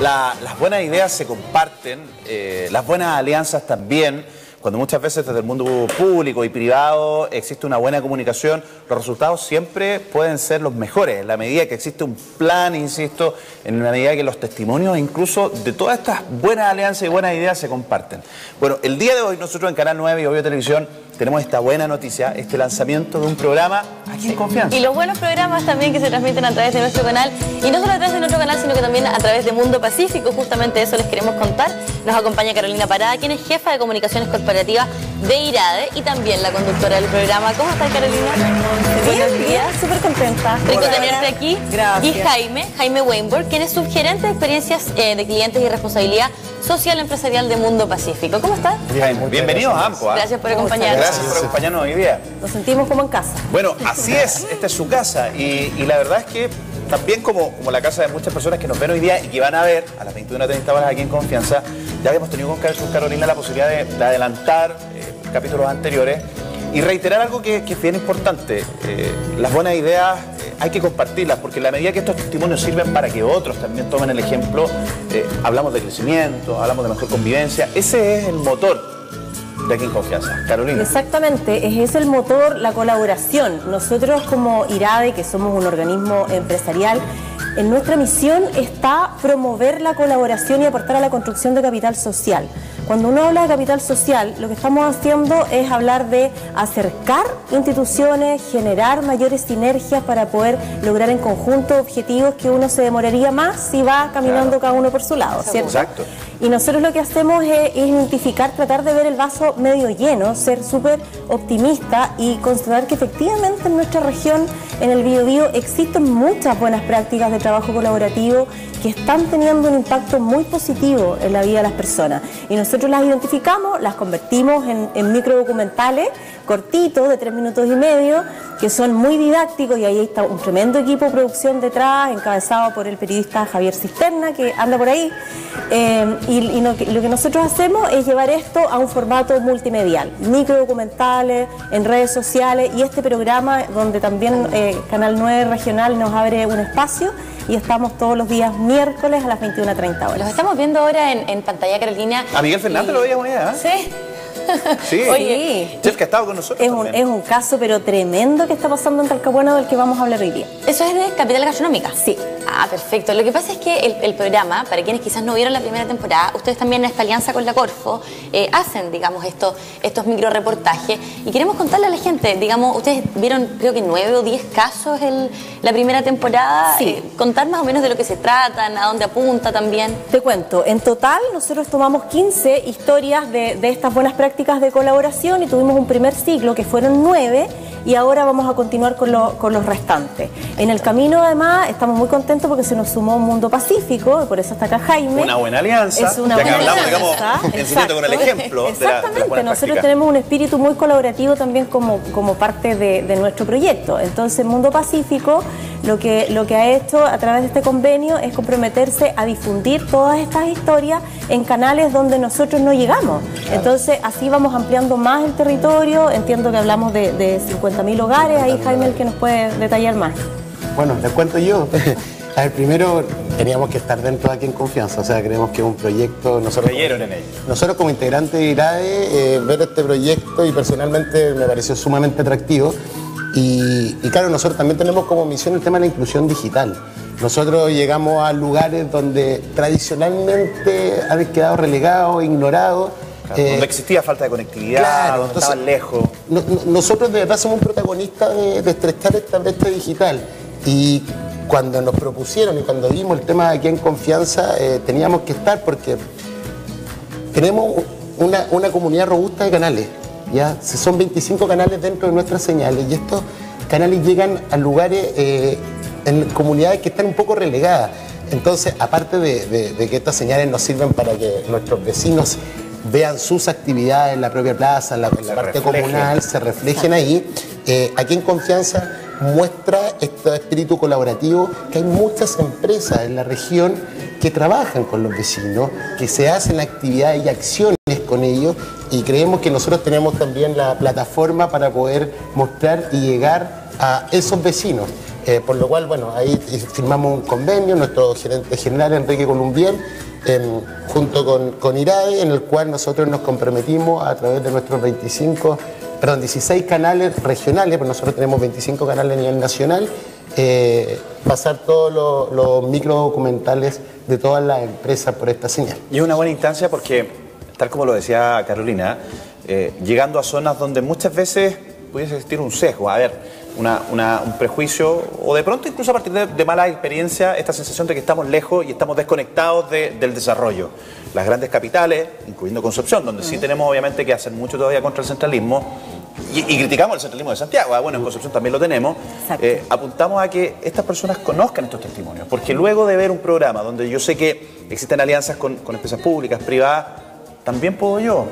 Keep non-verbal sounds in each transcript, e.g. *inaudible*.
Las buenas ideas se comparten, eh, las buenas alianzas también. Cuando muchas veces desde el mundo público y privado existe una buena comunicación, los resultados siempre pueden ser los mejores, en la medida que existe un plan, insisto, en la medida que los testimonios incluso de todas estas buenas alianzas y buenas ideas se comparten. Bueno, el día de hoy nosotros en Canal 9 y Obvio Televisión tenemos esta buena noticia, este lanzamiento de un programa aquí en Confianza. Y los buenos programas también que se transmiten a través de nuestro canal. Y no solo a través de nuestro canal, sino que también a través de Mundo Pacífico. Justamente eso les queremos contar. Nos acompaña Carolina Parada, quien es jefa de comunicaciones corporativas de IRADE y también la conductora del programa. ¿Cómo estás, Carolina? Buenos días, súper contenta. Rico Hola. tenerte aquí. Gracias. Y Jaime, Jaime Weinberg, quien es subgerente de experiencias eh, de clientes y responsabilidad social empresarial de Mundo Pacífico. ¿Cómo estás? Bien, bienvenidos a AMCO. ¿ah? Gracias por acompañarnos. Gracias por acompañarnos hoy día. Nos sentimos como en casa. Bueno, así es, esta es su casa y, y la verdad es que también como, como la casa de muchas personas que nos ven hoy día y que van a ver a las 21.30 horas aquí en Confianza, ya habíamos tenido con Car- con Carolina la posibilidad de, de adelantar eh, capítulos anteriores y reiterar algo que, es bien importante. Eh, las buenas ideas eh, hay que compartirlas porque en la medida que estos testimonios sirven para que otros también tomen el ejemplo, hablamos de crecimiento, hablamos de mejor convivencia, ese es el motor de aquí en Confianza. Carolina. Exactamente, es el motor, la colaboración. Nosotros como IRADE, que somos un organismo empresarial, en nuestra misión está promover la colaboración y aportar a la construcción de capital social. Cuando uno habla de capital social, lo que estamos haciendo es hablar de acercar instituciones, generar mayores sinergias para poder lograr en conjunto objetivos que uno se demoraría más si va caminando Claro. cada uno por su lado, ¿cierto? Exacto. Y nosotros lo que hacemos es, es identificar, tratar de ver el vaso medio lleno, ser súper optimista y constatar que efectivamente en nuestra región, en el Biobío, existen muchas buenas prácticas de trabajo colaborativo que están teniendo un impacto muy positivo en la vida de las personas. Y nosotros las identificamos, las convertimos en, en microdocumentales cortitos de tres minutos y medio, que son muy didácticos y ahí está un tremendo equipo de producción detrás, encabezado por el periodista Javier Cisterna, que anda por ahí. Eh, y y lo, que, lo que nosotros hacemos es llevar esto a un formato multimedial, microdocumentales, en redes sociales y este programa donde también eh, Canal 9 Regional nos abre un espacio y estamos todos los días miércoles a las 21.30 Los horas. estamos viendo ahora en, en pantalla, Carolina. A Miguel Fernández Y- lo veíamos ya, ¿eh? Sí. Sí. Oye, Chef que ha estado con nosotros. Es un, es un caso pero tremendo que está pasando en Talcahuano del que vamos a hablar hoy día. Eso es de Capital Gastronómica. Sí. Ah, perfecto. Lo que pasa es que el, el programa, para quienes quizás no vieron la primera temporada, ustedes también en esta alianza con la Corfo eh, hacen, digamos, estos, estos micro reportajes y queremos contarle a la gente, digamos, ustedes vieron creo que nueve o diez casos en la primera temporada. Sí. Eh, contar más o menos de lo que se tratan, a dónde apunta también. Te cuento, en total nosotros tomamos 15 historias de, de estas buenas prácticas de colaboración y tuvimos un primer ciclo que fueron 9 y ahora vamos a continuar con, lo- con los restantes. En el camino además estamos muy contentos porque se nos sumó Mundo Pacífico, y por eso está acá Jaime. Una buena alianza. Es una ya que buena hablamos, alianza, digamos, enseñando con el ejemplo. de la- de las Exactamente, nosotros prácticas. tenemos un espíritu muy colaborativo también como, como parte de, de nuestro proyecto. Entonces, Mundo Pacífico lo que, lo que ha hecho a través de este convenio es comprometerse a difundir todas estas historias en canales donde nosotros no llegamos. Entonces, así vamos ampliando más el territorio. Entiendo que hablamos de, de 50.000 hogares. Ahí Jaime el que nos puede detallar más. Bueno, les cuento yo. *laughs* A ver, primero teníamos que estar dentro de aquí en confianza, o sea, creemos que es un proyecto. Nosotros, Creyeron en ello. Nosotros como integrantes de IRAE, eh, ver este proyecto y personalmente me pareció sumamente atractivo. Y, y claro, nosotros también tenemos como misión el tema de la inclusión digital. Nosotros llegamos a lugares donde tradicionalmente han quedado relegados, ignorados. Claro, eh, donde existía falta de conectividad, Claro, donde entonces- estaban lejos. no- no- nosotros de verdad somos protagonistas de, de estrechar esta brecha digital y cuando nos propusieron y cuando vimos el tema de aquí en confianza eh, teníamos que estar porque tenemos una, una comunidad robusta de canales, ya son 25 canales dentro de nuestras señales y estos canales llegan a lugares eh, en comunidades que están un poco relegadas. Entonces, aparte de, de- de que estas señales nos sirven para que nuestros vecinos vean sus actividades en la propia plaza, en la, en la Se parte reflejen. comunal, se reflejen ahí. Eh, aquí en Confianza muestra este espíritu colaborativo que hay muchas empresas en la región que trabajan con los vecinos, que se hacen actividades y acciones con ellos y creemos que nosotros tenemos también la plataforma para poder mostrar y llegar a esos vecinos. Eh, por lo cual, bueno, ahí firmamos un convenio, nuestro gerente general Enrique Columbier, em, junto con, con IRAE, en el cual nosotros nos comprometimos a través de nuestros 25, perdón, 16 canales regionales, porque nosotros tenemos 25 canales a nivel nacional, eh, pasar todos los, los micro documentales de todas las empresas por esta señal. Y es una buena instancia porque, tal como lo decía Carolina, eh, llegando a zonas donde muchas veces pudiese existir un sesgo, a ver, una- una- un prejuicio o de pronto incluso a partir de, de mala experiencia esta sensación de que estamos lejos y estamos desconectados de- del desarrollo. Las grandes capitales, incluyendo Concepción, donde sí tenemos obviamente que hacer mucho todavía contra el centralismo, y, y criticamos el centralismo de Santiago, ah, bueno, en Concepción también lo tenemos, eh, apuntamos a que estas personas conozcan estos testimonios, porque luego de ver un programa donde yo sé que existen alianzas con, con empresas públicas, privadas, también puedo yo,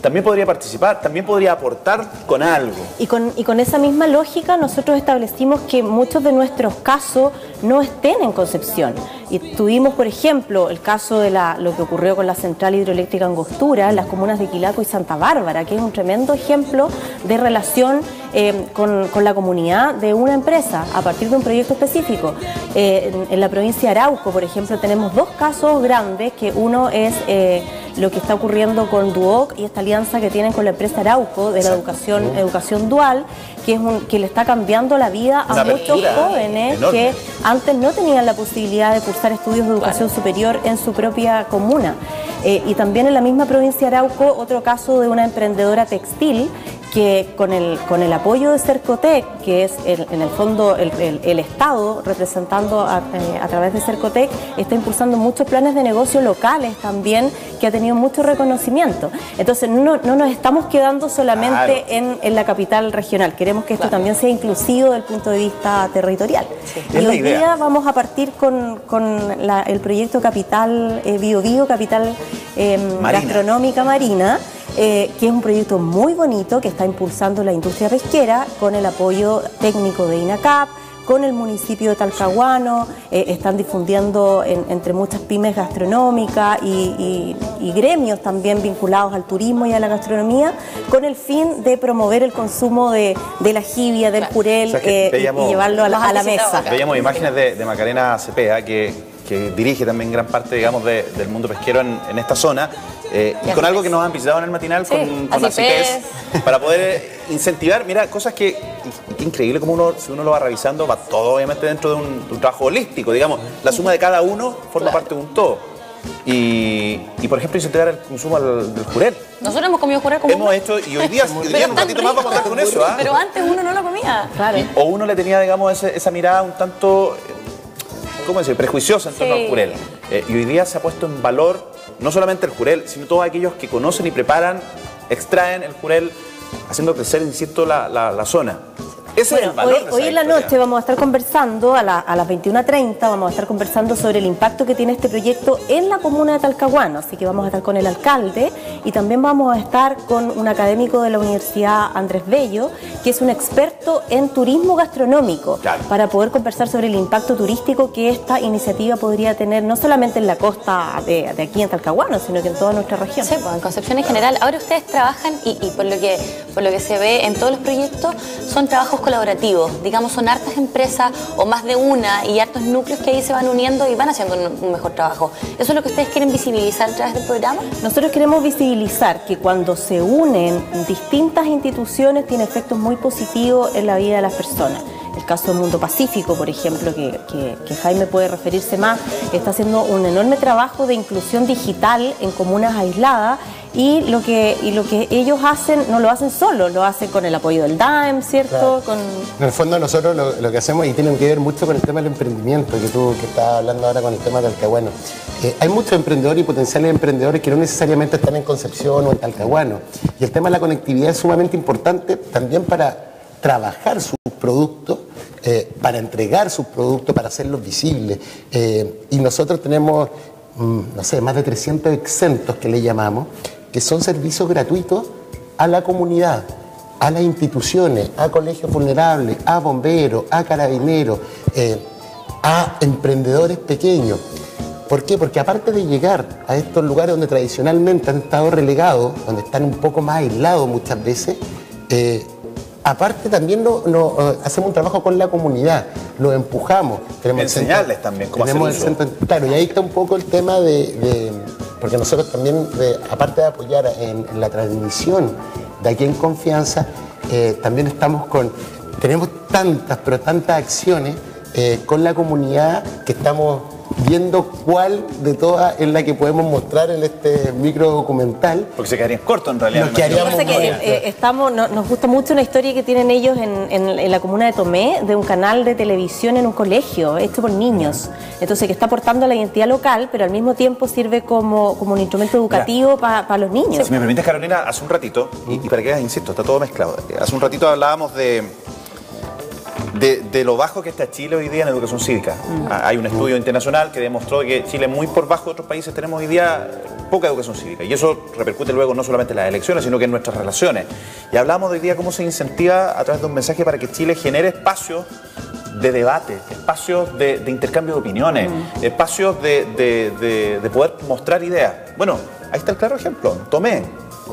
también podría participar, también podría aportar con algo. Y con, y con esa misma lógica nosotros establecimos que muchos de nuestros casos no estén en Concepción. Y tuvimos, por ejemplo, el caso de la, lo que ocurrió con la central hidroeléctrica Angostura en las comunas de Quilaco y Santa Bárbara, que es un tremendo ejemplo de relación eh, con, con la comunidad de una empresa a partir de un proyecto específico. Eh, en, la provincia de Arauco, por ejemplo, tenemos dos casos grandes, que uno es... eh, lo que está ocurriendo con Duoc y esta alianza que tienen con la empresa Arauco de la educación, educación dual, que es un, que le está cambiando la vida a Una muchos jóvenes enorme. que antes no tenían la posibilidad de cursar estudios de educación superior en su propia comuna. Eh, y también en la misma provincia de Arauco, otro caso de una emprendedora textil que con el, con el apoyo de Cercotec, que es el- en el fondo el, el- el Estado representando a, eh, a través de Cercotec, está impulsando muchos planes de negocio locales también que ha tenido mucho reconocimiento. Entonces no, no nos estamos quedando solamente Claro. en, en la capital regional, queremos que esto también sea inclusivo desde el punto de vista territorial. Y hoy idea. día vamos a partir con, con la- el proyecto Capital eh, Bio Bio, Capital eh, Marina. Gastronómica Marina, eh, que es un proyecto muy bonito que está impulsando la industria pesquera con el apoyo técnico de INACAP, con el municipio de Talcahuano, eh, están difundiendo en- entre muchas pymes gastronómicas y, y- y gremios también vinculados al turismo y a la gastronomía, con el fin de promover el consumo de, de la jibia, del jurel O sea, que eh, y- veíamos- y llevarlo a la, a mesa. Veíamos imágenes de, de Macarena Cepeda, que, que dirige también gran parte, digamos, de- del mundo pesquero en, en esta zona, eh, y Y con algo que nos han visitado en el matinal Sí, con, con así para poder eh, incentivar, mira, cosas que, qué increíble como uno, si uno lo va revisando, va todo obviamente dentro de un, de un trabajo holístico, digamos, la suma de cada uno forma parte de un todo. Y, y, por ejemplo, incentivar el consumo al- del jurel. Nosotros hemos comido jurar como Hemos hecho, y hoy día, *laughs* hoy día un ratito más vamos a estar con eso, ¿ah? Pero antes uno no lo comía. Claro. Y- o uno le tenía, digamos, ese- esa mirada un tanto, ¿cómo decir?, prejuiciosa en torno Sí. al jurel. Eh, y hoy día se ha puesto en valor no solamente el jurel, sino todos aquellos que conocen y preparan, extraen el jurel, haciendo crecer, insisto, la, la- la zona. Ese es el Bueno, valor hoy, de esa hoy en la noche vamos a estar conversando, a, la- a las 21.30 vamos a estar conversando sobre el impacto que tiene este proyecto en la comuna de Talcahuano, así que vamos a estar con el alcalde y también vamos a estar con un académico de la Universidad Andrés Bello, que es un experto en turismo gastronómico, Claro. para poder conversar sobre el impacto turístico que esta iniciativa podría tener, no solamente en la costa de, de aquí en Talcahuano, sino que en toda nuestra región. Sí, pues en Concepción en general. Ahora ustedes trabajan y, y por, lo que, por lo que se ve en todos los proyectos son trabajos colaborativos. Digamos, son hartas empresas o más de una y hartos núcleos que ahí se van uniendo y van haciendo un, mejor trabajo. ¿Eso es lo que ustedes quieren visibilizar a través del programa? Nosotros queremos visibilizar que cuando se unen distintas instituciones tiene efectos muy positivos en la vida de las personas. El caso del Mundo Pacífico, por ejemplo, que, que- que Jaime puede referirse más, está haciendo un enorme trabajo de inclusión digital en comunas aisladas y lo que, y lo que ellos hacen no lo hacen solos, lo hacen con el apoyo del DAEM, ¿cierto? Claro. Con, En el fondo nosotros lo, lo que hacemos, y tiene que ver mucho con el tema del emprendimiento, que tú que estás hablando ahora con el tema de Talcahuano. Eh, hay muchos emprendedores y potenciales emprendedores que no necesariamente están en Concepción o en Talcahuano. Y el tema de la conectividad es sumamente importante también para trabajar sus productos, eh, para entregar sus productos, para hacerlos visibles. Eh, y nosotros tenemos, mm, no sé, más de 300 exentos que le llamamos, que son servicios gratuitos a la comunidad a las instituciones, a colegios vulnerables, a bomberos, a carabineros, eh, a emprendedores pequeños. ¿Por qué? Porque aparte de llegar a estos lugares donde tradicionalmente han estado relegados, donde están un poco más aislados muchas veces, aparte también no, no, eh, hacemos un trabajo con la comunidad, lo empujamos. Tenemos Enseñarles centro- también cómo tenemos hacer el uso. centro- Claro, y ahí está un poco el tema de, de- porque nosotros también, de- aparte de apoyar en, en la transmisión de aquí en confianza, eh, también estamos con, tenemos tantas, pero tantas acciones eh, con la comunidad que estamos viendo cuál de todas es la que podemos mostrar en este micro documental. Porque se quedarían cortos en realidad. Nos que que eh, estamos, no- nos gusta mucho una historia que tienen ellos en, en- en la comuna de Tomé, de un canal de televisión en un colegio, hecho por niños. Entonces, que está aportando a la identidad local, pero al mismo tiempo sirve como, como un instrumento educativo para los niños. Si me permites, Carolina, hace un ratito, y, y para que veas, insisto, está todo mezclado. Eh, Hace un ratito hablábamos de, de, de lo bajo que está Chile hoy día en educación cívica. Ah, Hay un estudio internacional que demostró que Chile, muy por bajo de otros países, tenemos hoy día poca educación cívica. Y eso repercute luego no solamente en las elecciones, sino que en nuestras relaciones. Y hablamos de hoy día cómo se incentiva a través de un mensaje para que Chile genere espacios de debate, espacios de, de intercambio de opiniones, espacios de, de- de- de poder mostrar ideas. Bueno, ahí está el claro ejemplo. Tomé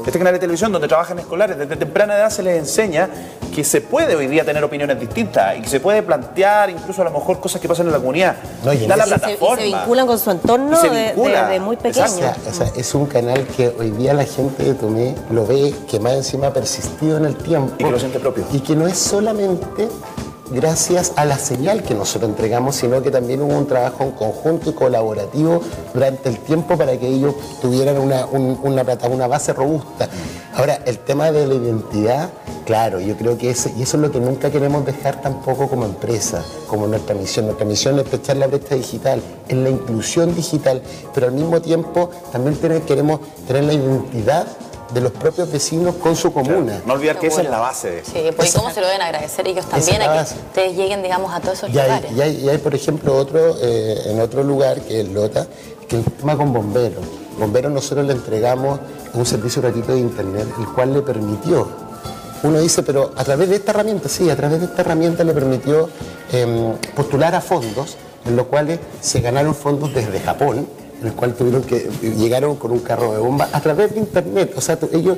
este canal de televisión donde trabajan escolares, desde temprana edad se les enseña que se puede hoy día tener opiniones distintas y que se puede plantear incluso a lo mejor cosas que pasan en la comunidad. No, y en la Y ese- se, y se plataforma. vinculan con su entorno de, de- vincula. de muy pequeño. O sea, es un canal que hoy día la gente de Tomé lo ve que más encima ha persistido en el tiempo. Y que lo siente propio. Y que no es solamente gracias a la señal que nosotros entregamos, sino que también hubo un trabajo en conjunto y colaborativo durante el tiempo para que ellos tuvieran una, un- una, base robusta. Ahora, el tema de la identidad, claro, yo creo que ese, y eso es lo que nunca queremos dejar tampoco como empresa, como nuestra misión. Nuestra misión es estrechar la brecha digital, es la inclusión digital, pero al mismo tiempo también tener- queremos tener la identidad de los propios vecinos con su comuna. No olvidar que esa es la base de Sí, pues ¿y cómo se lo deben agradecer ellos también a que ustedes lleguen, digamos, a todos esos Y hay, lugares? y hay- y hay, por ejemplo, otro, eh, en otro lugar, que es Lota, que es el tema con bomberos. Bomberos nosotros le entregamos un servicio gratuito de internet, el cual le permitió. Uno dice, pero a través de esta herramienta, sí, a través de esta herramienta le permitió em, postular a fondos, en los cuales se ganaron fondos desde Japón, en el cual tuvieron que llegaron con un carro de bomba a través de internet. O sea, ellos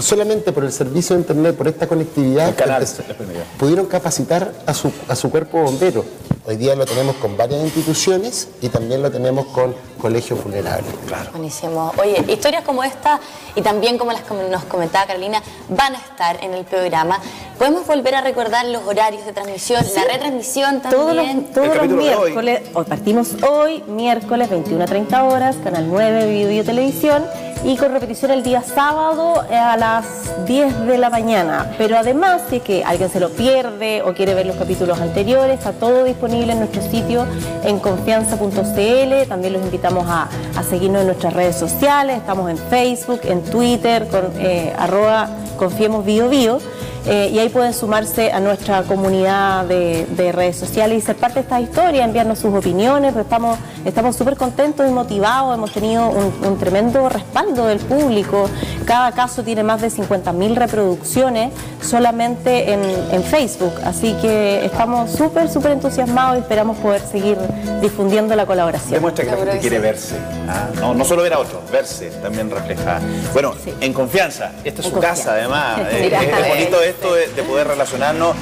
solamente por el servicio de internet, por esta conectividad, canal permitió. pudieron capacitar a su, a su cuerpo bombero. Hoy día lo tenemos con varias instituciones y también lo tenemos con colegios vulnerables. Buenísimo. Oye, historias como esta y también como las que nos comentaba Carolina van a estar en el programa. Podemos volver a recordar los horarios de transmisión, la retransmisión Todos los, también. todos los miércoles, hoy partimos hoy, miércoles 21 a 30 horas, Canal 9, Video, Video Televisión, y con repetición el día sábado eh, a las 10 de la mañana. Pero además, si es que alguien se lo pierde o quiere ver los capítulos anteriores, está todo disponible en nuestro sitio en confianza.cl. También los invitamos a, a seguirnos en nuestras redes sociales. Estamos en Facebook, en Twitter, con eh, arroba confiemos bio bio. Eh, y ahí pueden sumarse a nuestra comunidad de, de redes sociales y ser parte de esta historia, enviarnos sus opiniones, pues estamos estamos súper contentos y motivados, hemos tenido un, un tremendo respaldo del público, cada caso tiene más de 50.000 reproducciones solamente en, en Facebook, así que estamos súper, súper entusiasmados y esperamos poder seguir difundiendo la colaboración. Demuestra que la gente quiere verse. ¿ah? No, no solo ver a otros, verse también refleja. Bueno, Sí. en confianza. Esta es En su casa, además. *laughs* Eh, es, bonito esto de, de poder relacionarnos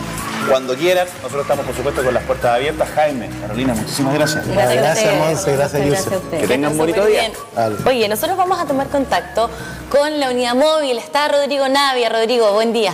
cuando quieran. Nosotros estamos, por supuesto, con las puertas abiertas. Jaime, Carolina, muchísimas gracias. Gracias, Gracias. Monse, gracias, Yusef. a ustedes. Que tengan Está bonito día. Oye, nosotros vamos a tomar contacto con la unidad móvil. Está Rodrigo Navia. Rodrigo, buen día.